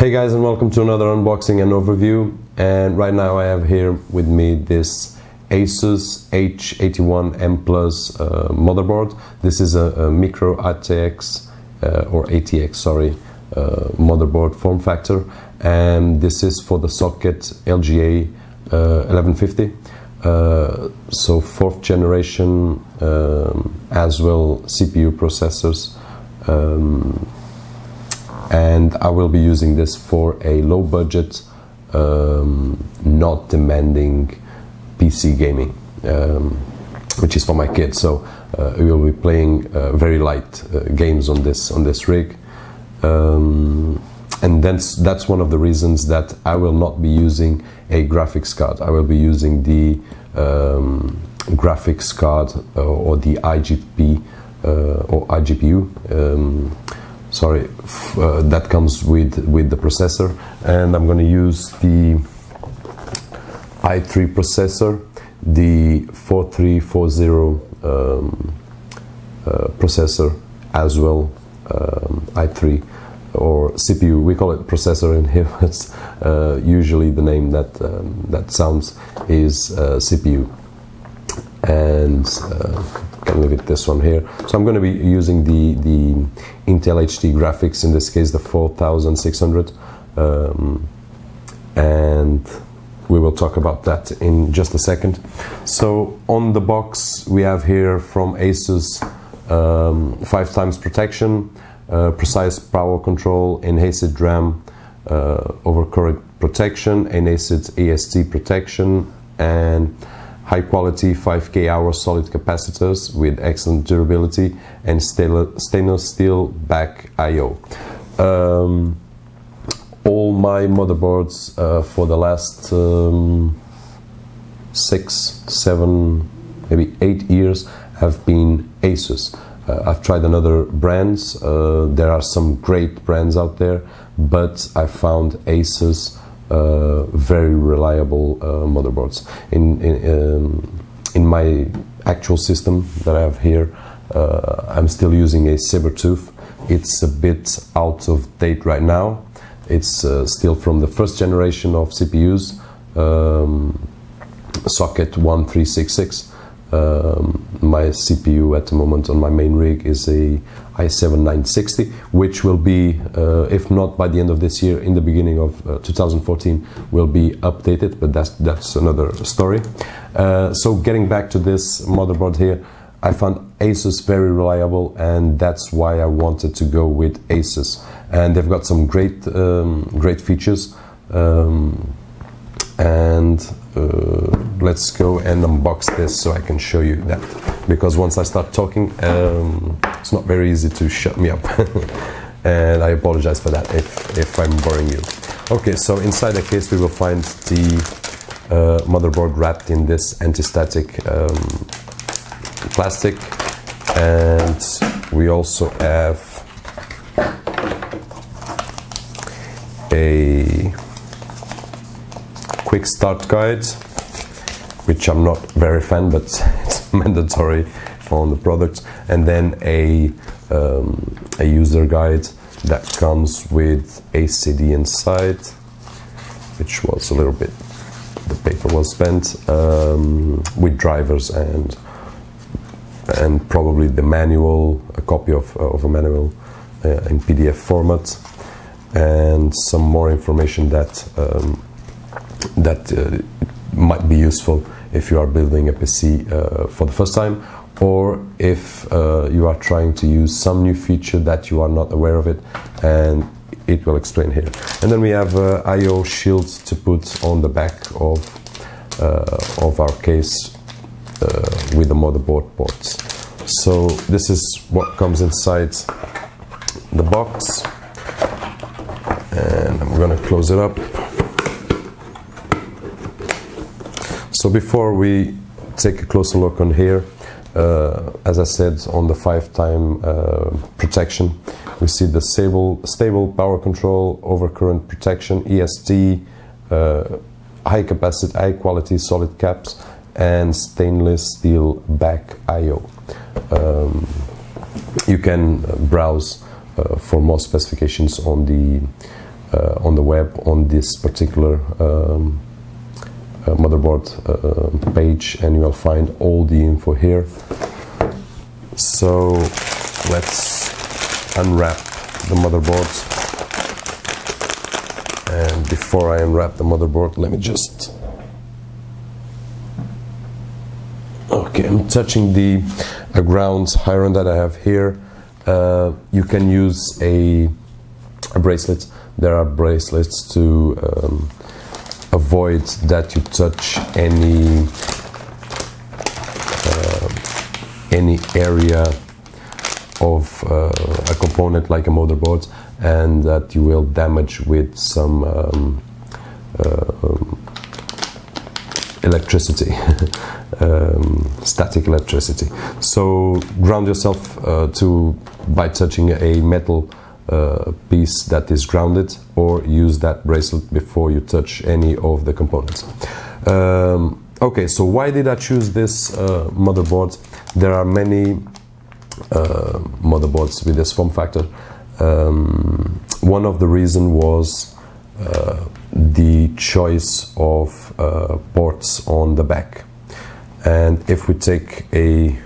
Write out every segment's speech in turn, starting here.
Hey guys and welcome to another unboxing and overview. And right now I have here with me this Asus H81M Plus uh, motherboard. This is a, a micro ATX uh, or ATX sorry uh, motherboard form factor. And this is for the socket LGA 1150 uh, uh, so fourth generation um, Haswell CPU processors. Um, and I will be using this for a low budget, um, not demanding PC gaming, um, which is for my kids. So uh, we will be playing uh, very light uh, games on this on this rig, um, and that's that's one of the reasons that I will not be using a graphics card. I will be using the um, graphics card uh, or the IGP uh, or iGPU um, sorry uh, that comes with with the processor. And I'm going to use the i3 processor the 4340 um, uh, processor as well um, i3 or CPU we call it processor in here it's uh, usually the name that um, that sounds is uh, CPU and leave it this one here. So I'm going to be using the, the Intel HD graphics, in this case the 4600. Um, and we will talk about that in just a second. So on the box we have here from Asus um, 5 times protection, uh, precise power control, enhanced RAM uh, overcurrent protection, enhanced ESD protection, and high quality 5k hour solid capacitors with excellent durability and stainless steel back I.O. Um, all my motherboards uh, for the last um, six, seven, maybe eight years have been Asus. Uh, I've tried another brands. Uh, there are some great brands out there, but I found Asus very reliable uh, motherboards. In in, um, in, my actual system that I have here, uh, I'm still using a Sabertooth. It's a bit out of date right now. It's still from the first generation of CPUs, um, socket 1366. Um, my CPU at the moment on my main rig is a i7-960, which will be, uh, if not by the end of this year, in the beginning of uh, 2014, will be updated, but that's, that's another story. Uh, so getting back to this motherboard here, I found Asus very reliable and that's why I wanted to go with Asus. And they've got some great, um, great features. Um, and uh, let's go and unbox this so I can show you that because once I start talking um, it's not very easy to shut me up. And I apologize for that if, if I'm boring you. Okay so inside the case we will find the uh, motherboard wrapped in this anti-static um, plastic. And we also have a quick start guide, which I'm not very fan, but it's mandatory on the product, and then a um, a user guide that comes with a CD inside, which was a little bit the paper was spent um, with drivers and and probably the manual, a copy of, of a manual uh, in PDF format, and some more information that um, that uh, might be useful if you are building a PC uh, for the first time or if uh, you are trying to use some new feature that you are not aware of it and it will explain here. And then we have uh, I.O. shields to put on the back of, uh, of our case uh, with the motherboard ports. So this is what comes inside the box and I'm gonna close it up. So before we take a closer look on here, uh, as I said on the five time uh, protection, we see the stable, stable power control, overcurrent protection, ESD, uh, high capacity, high quality solid caps, and stainless steel back I.O. Um, you can browse uh, for more specifications on the uh, on the web on this particular um, motherboard uh, page and you will find all the info here. So let's unwrap the motherboard. And before I unwrap the motherboard let me just okay I'm touching the ground iron that I have here. Uh, you can use a, a bracelet. There are bracelets to um, avoid that you touch any uh, any area of uh, a component like a motherboard and that you will damage with some um, uh, electricity um, static electricity. So ground yourself uh, to by touching a metal piece that is grounded or use that bracelet before you touch any of the components. Um, okay, so why did I choose this uh, motherboard? There are many uh, motherboards with this form factor. Um, one of the reason was uh, the choice of uh, ports on the back. And if we take a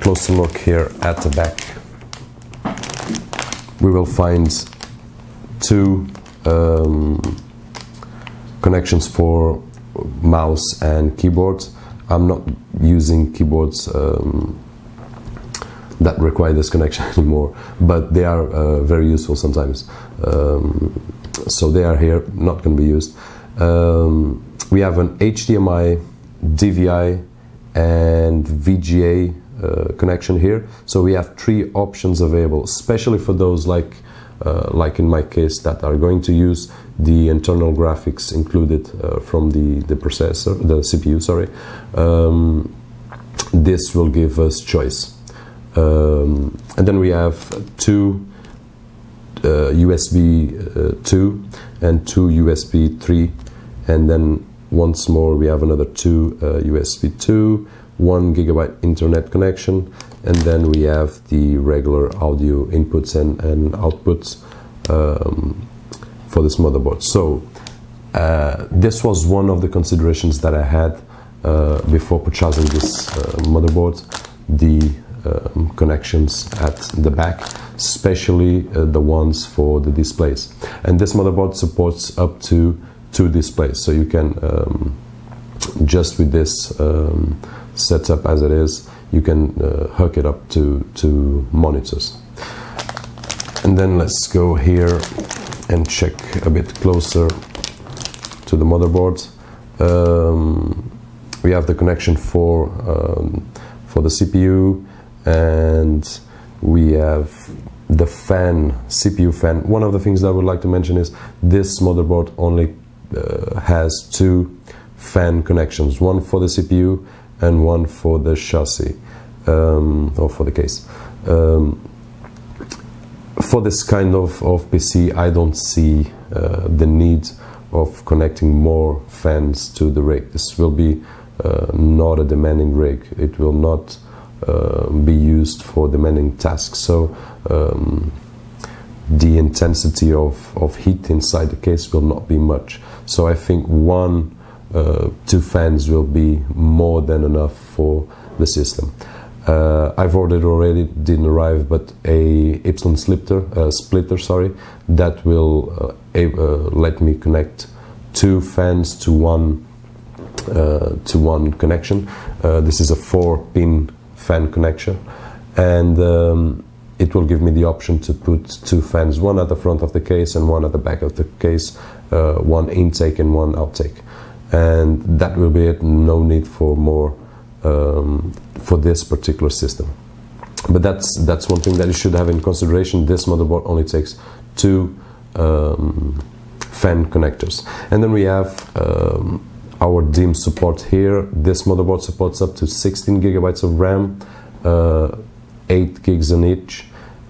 closer look here at the back, we will find two um, connections for mouse and keyboard. I'm not using keyboards um, that require this connection anymore, but they are uh, very useful sometimes. Um, so they are here, not going to be used. Um, we have an HDMI, DVI, and VGA connection here. So we have three options available, especially for those like uh, like in my case that are going to use the internal graphics included uh, from the, the processor, the CPU, sorry. Um, this will give us choice. Um, and then we have two uh, USB uh, 2 and two USB 3 and then once more we have another two USB 2 one gigabyte internet connection and then we have the regular audio inputs and, and outputs um, for this motherboard. So uh, this was one of the considerations that I had uh, before purchasing this uh, motherboard the um, connections at the back especially uh, the ones for the displays. And this motherboard supports up to two displays. So you can um, just with this um, setup as it is, you can uh, hook it up to, to monitors. And then let's go here and check a bit closer to the motherboard. Um, we have the connection for, um, for the CPU and we have the fan, CPU fan. One of the things that I would like to mention is this motherboard only uh, has two fan connections, one for the CPU and one for the chassis um, or for the case. Um, for this kind of, of PC, I don't see uh, the need of connecting more fans to the rig. This will be uh, not a demanding rig. It will not uh, be used for demanding tasks. So um, the intensity of, of heat inside the case will not be much. So I think one two fans will be more than enough for the system. Uh, I've ordered already, didn't arrive, but a Epsilon splitter, uh, splitter sorry, that will uh, uh, let me connect two fans to one uh, to one connection. this is a four-pin fan connection, and um, it will give me the option to put two fans, one at the front of the case and one at the back of the case, one intake and one outtake and that will be it. No need for more um, for this particular system. But that's that's one thing that you should have in consideration. This motherboard only takes two um, fan connectors, and then we have um, our DIMM support here. This motherboard supports up to 16 gigabytes of RAM, uh, 8 gigs on each,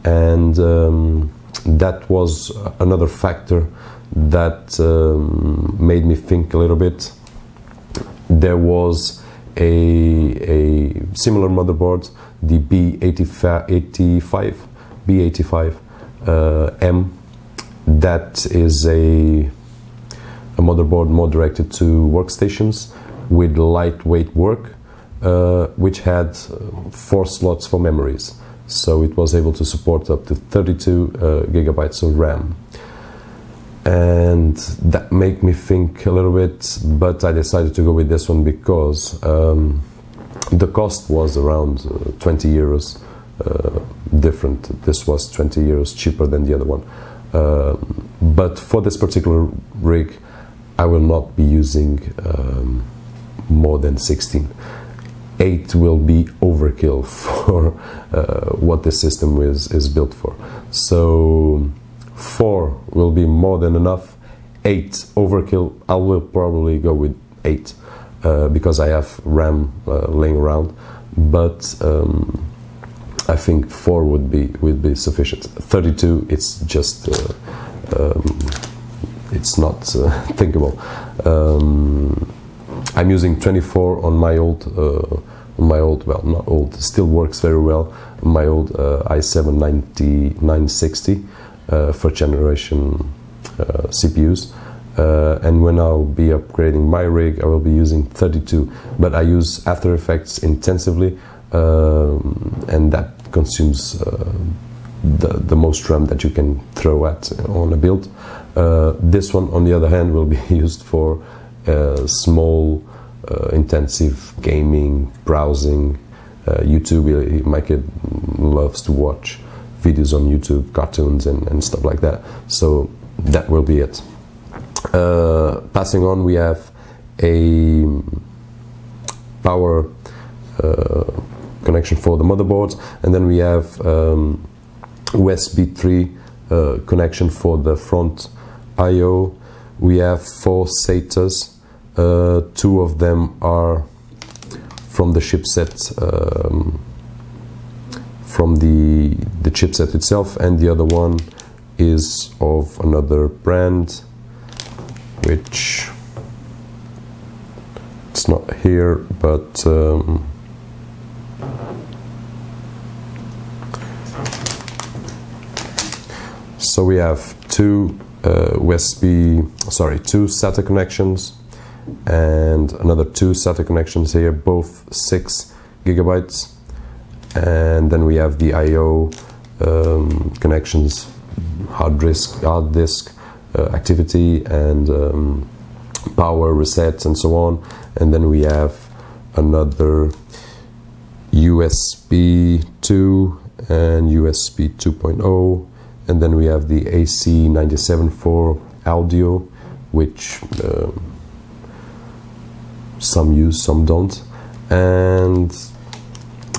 and um, that was another factor that um, made me think a little bit. There was a, a similar motherboard, the B85, B85 uh, M, that is a, a motherboard more directed to workstations with lightweight work, uh, which had four slots for memories. So it was able to support up to 32 uh, gigabytes of RAM. And that made me think a little bit, but I decided to go with this one because um, the cost was around uh, 20 euros uh, different. This was 20 euros cheaper than the other one. Uh, but for this particular rig, I will not be using um, more than 16. 8 will be overkill for uh, what the system is, is built for. So 4 will be more than enough. 8 overkill, I will probably go with 8 uh, because I have RAM uh, laying around. But um, I think four would be would be sufficient. Thirty-two, it's just uh, um, it's not uh, thinkable. Um, I'm using 24 on my old uh, my old well not old still works very well my old uh, i7 9960 uh, first generation uh, CPUs. and when I'll be upgrading my rig, I will be using 32. But I use After Effects intensively, um, and that consumes uh, the, the most RAM that you can throw at on a build. Uh, this one, on the other hand, will be used for uh, small, intensive gaming, browsing. YouTube, my kid loves to watch videos on YouTube, cartoons, and, and stuff like that. So that will be it. Uh, passing on, we have a power uh, connection for the motherboards, and then we have um, USB 3 uh, connection for the front I/O. We have four SATAs. Uh, two of them are from the chipset, um, from the the chipset itself, and the other one is of another brand, which it's not here, but. Um, So we have two uh, USB, sorry, two SATA connections and another two SATA connections here, both six gigabytes. And then we have the I/O um, connections, hard disk, hard disk uh, activity, and um, power resets, and so on. And then we have another USB 2 and USB 2.0 and then we have the AC97 for audio which uh, some use some don't and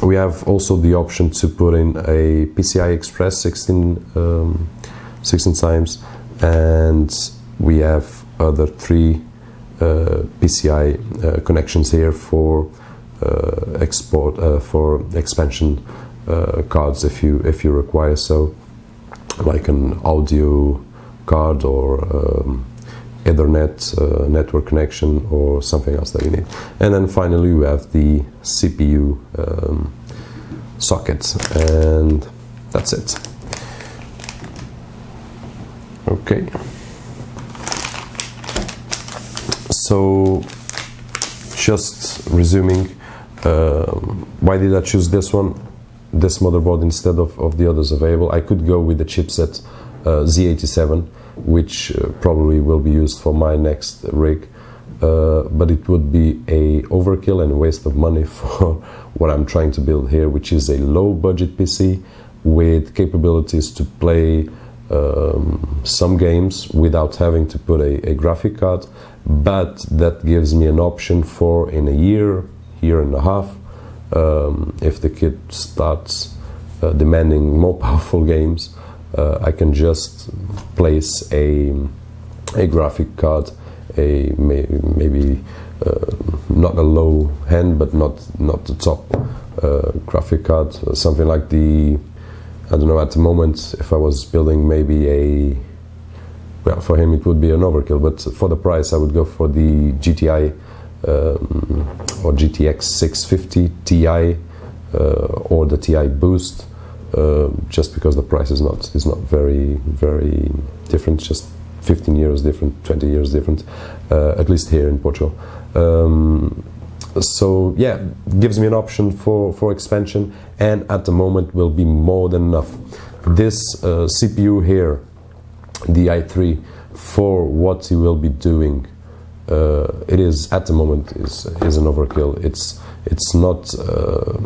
we have also the option to put in a PCI Express 16 um, 16 times and we have other three uh, PCI uh, connections here for uh, export uh, for expansion uh, cards if you if you require. So like an audio card or um, Ethernet uh, network connection or something else that you need. And then finally you have the CPU um, socket and that's it. Okay. So just resuming, uh, why did I choose this one? this motherboard instead of, of the others available. I could go with the chipset uh, Z87, which uh, probably will be used for my next rig. Uh, but it would be a overkill and waste of money for what I'm trying to build here, which is a low budget PC with capabilities to play um, some games without having to put a, a, graphic card, but that gives me an option for in a year, year and a half, um, if the kid starts uh, demanding more powerful games, I can just place a, a graphic card, a may, maybe uh, not a low end, but not not the top uh, graphic card, something like the I don't know at the moment if I was building maybe a well for him it would be an overkill, but for the price I would go for the GTI um, or GTX 650 Ti uh, or the Ti Boost uh, just because the price is not is not very very different, just 15 years different, 20 years different, uh, at least here in Portugal. Um, so yeah, gives me an option for, for expansion and at the moment will be more than enough. This uh, CPU here, the i3, for what he will be doing, uh, it is at the moment is, is an overkill. It's, it's not, uh,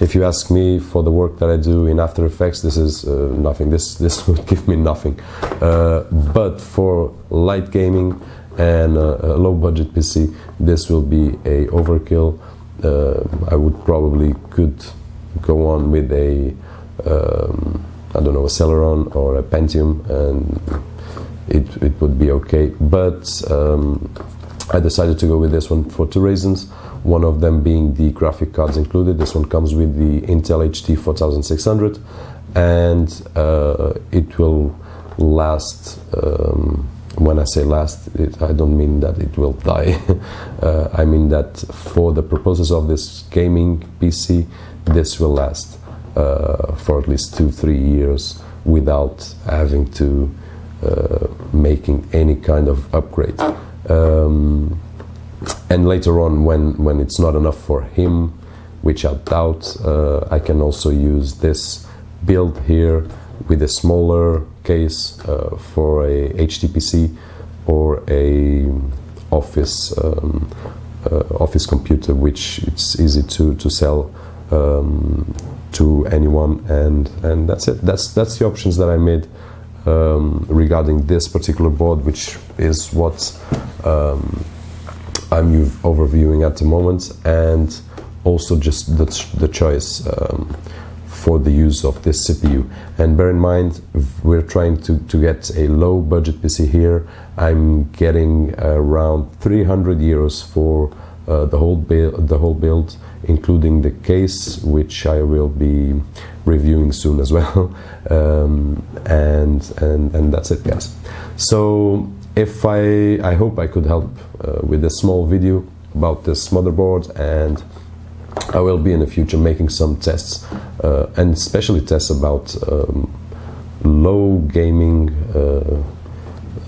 if you ask me for the work that I do in After Effects, this is uh, nothing. This, this would give me nothing. Uh, but for light gaming, and a, a low budget PC, this will be a overkill. Uh, I would probably could go on with a um, I don't know a Celeron or a Pentium and it, it would be okay. But um, I decided to go with this one for two reasons. One of them being the graphic cards included. This one comes with the Intel HD 4600 and uh, it will last um, when I say last, it, I don't mean that it will die. uh, I mean that for the purposes of this gaming PC, this will last uh, for at least two, three years without having to uh, making any kind of upgrade. Um, and later on, when when it's not enough for him, which I doubt, uh, I can also use this build here with a smaller case uh, for a HTPC or a office um, uh, office computer, which it's easy to to sell um, to anyone, and and that's it. That's that's the options that I made um, regarding this particular board, which is what um, I'm overviewing at the moment, and also just the, the choice um, for the use of this CPU. And bear in mind, we're trying to, to get a low budget PC here. I'm getting around 300 euros for uh, the whole build, the whole build, including the case, which I will be reviewing soon as well. um, and and and that's it, guys. So if I I hope I could help uh, with a small video about this motherboard and I will be in the future making some tests uh, and especially tests about um, low gaming uh,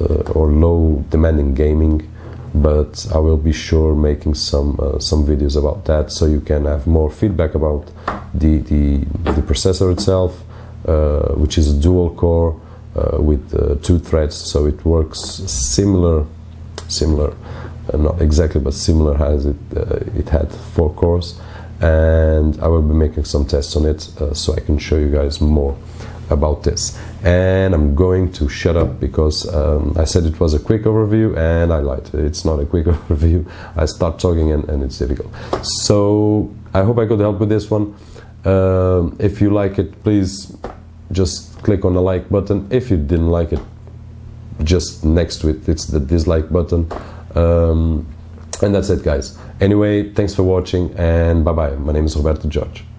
uh, or low demanding gaming but I will be sure making some uh, some videos about that so you can have more feedback about the the, the processor itself uh, which is a dual core uh, with two threads. So it works similar similar not exactly but similar as it it had four cores. And I will be making some tests on it uh, so I can show you guys more about this. And I'm going to shut up because um, I said it was a quick overview and I lied. It's not a quick overview. I start talking and, and it's difficult. So I hope I could help with this one. Um, if you like it please just click on the like button. If you didn't like it just next to it it's the dislike button. Um, and that's it guys. Anyway, thanks for watching and bye bye. My name is Roberto Jorge.